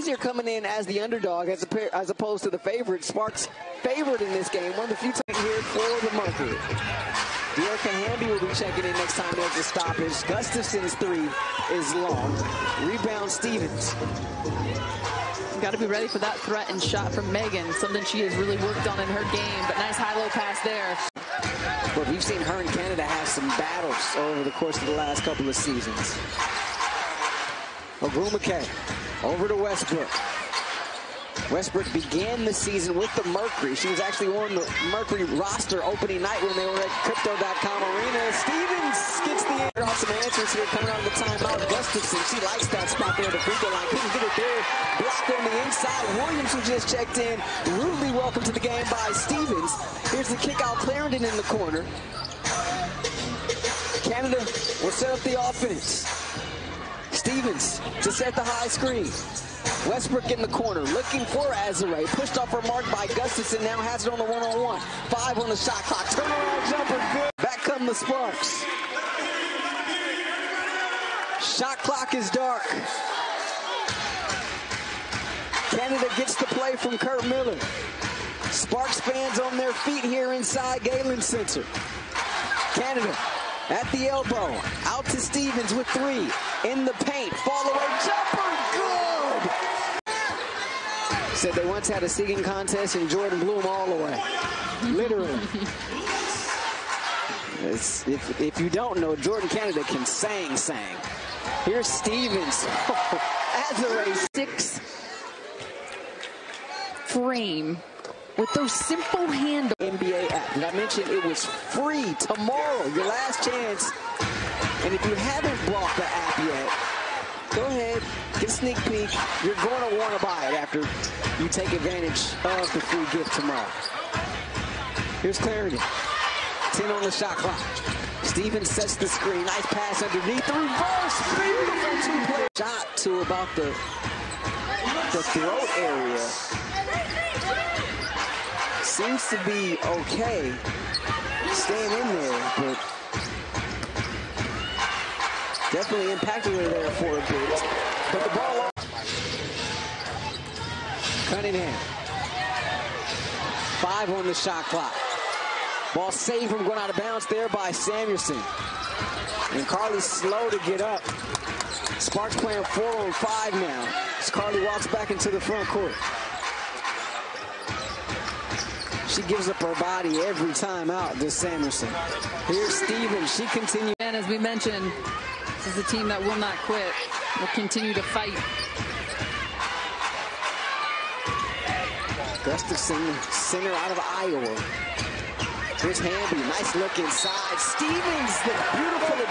easier coming in as the underdog as, a, as opposed to the favorite. Sparks favored in this game. One of the few times here for the Mercury. Dearica Hamby will be checking in next time there's a stoppage. Gustafson's three is long. Rebound Stevens. Got to be ready for that threat and shot from Megan, something she has really worked on in her game. But nice high-low pass there. But we've seen her and Canada have some battles over the course of the last couple of seasons. Ogwumike over to Westbrook. Westbrook began the season with the Mercury. She was actually on the Mercury roster opening night when they were at Crypto.com Arena. Stevens gets the answer. Some answers here coming out of the timeout. Gustafson, she likes that spot there at the free throw line. Couldn't get it there. Blocked on the inside. Williams, who just checked in, rudely welcomed to the game by Stevens. Here's the kick out. Clarendon in the corner. Canada will set up the offense. Stevens to set the high screen. Westbrook in the corner, looking for Azura. Pushed off her mark by Gustafson, now has it on the one-on-one. Five on the shot clock. Turnaround jumper, good. Back come the Sparks. Shot clock is dark. Canada gets the play from Curt Miller. Sparks fans on their feet here inside Galen Center. Canada at the elbow. Out to Stevens with three. In the paint. Fall away jumper. Good. Said they once had a singing contest and Jordan blew them all away. Literally. if, if you don't know, Jordan Canada can sang, sang. Here's Stevens. Azura. Six frame with those simple handles. NBA app. Did I mentioned it was free tomorrow? Your last chance. And if you haven't bought the app yet, go ahead, get a sneak peek. You're going to want to buy it after you take advantage of the free gift tomorrow. Here's Clarendon. 10 on the shot clock. Stevens sets the screen. Nice pass underneath. The reverse. Beautiful two-play shot to about the, the throat area seems to be okay staying in there, but definitely impacted her there for a bit. But the ball Cunningham. Five on the shot clock. Ball saved from going out of bounds there by Samuelson. And Karlie's slow to get up. Sparks playing four on five now as Carly walks back into the front court. She gives up her body every time out, this Sanderson. Here's Stevens. She continues. And as we mentioned, this is a team that will not quit. Will continue to fight. Gustafson, center out of Iowa. Here's Hamby. Nice look inside. Stevens, the beautiful